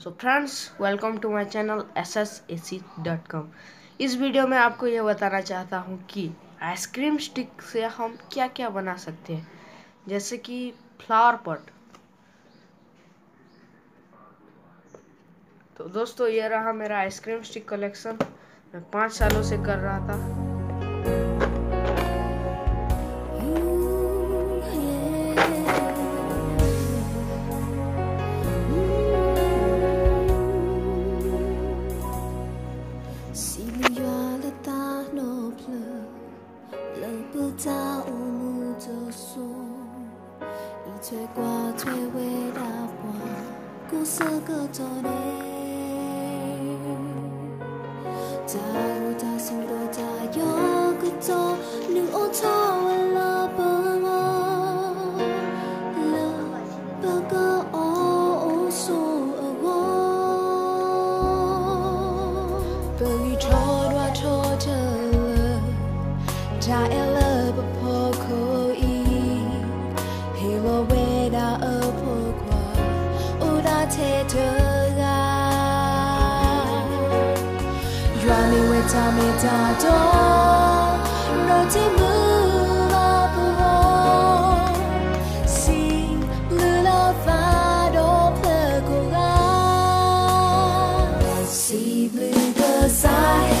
So friends welcome to my channel S S A C dot com इस video में आपको यह बताना चाहता हूँ कि आइसक्रीम स्टिक से हम क्या क्या बना सकते हैं। जैसे कि फ्लावर पॉट तो दोस्तों, ये रहा मेरा आइसक्रीम स्टिक कलेक्शन मैं पाँच सालों से कर रहा था। 吹 qua 吹回答我，故事各走你。在乎他心多大有个走，你我错为了本我，了不个我所我，不与错乱错着了，太了。Rami wetami dado Roti muapuo Sing lulavado plegola Si blue desire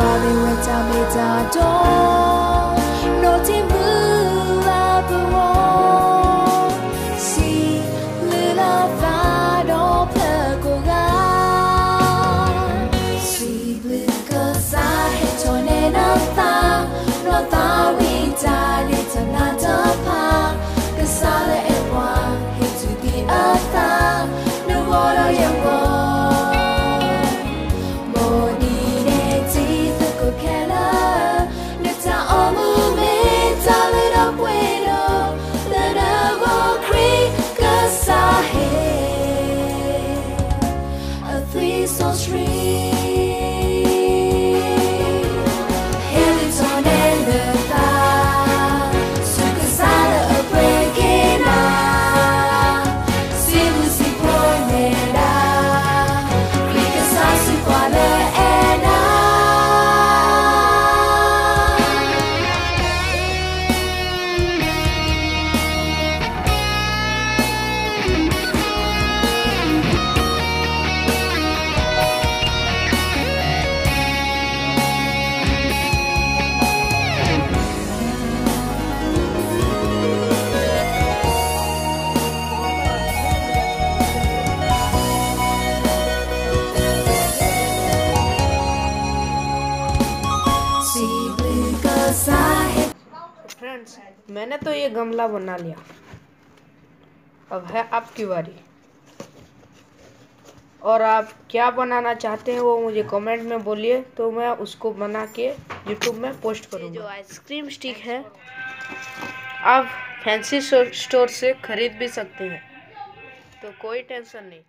ဝါလေးဝကြမေကြတော့ no team blue friends मैंने तो ये गमला बना लिया। अब है आपकी बारी। और आप क्या बनाना चाहते हैं वो मुझे कमेंट में बोलिए तो मैं उसको बना के यूट्यूब में पोस्ट करूँगा जो आइसक्रीम स्टिक है। आप फैंसी स्टोर से खरीद भी सकते हैं। तो कोई टेंशन नहीं।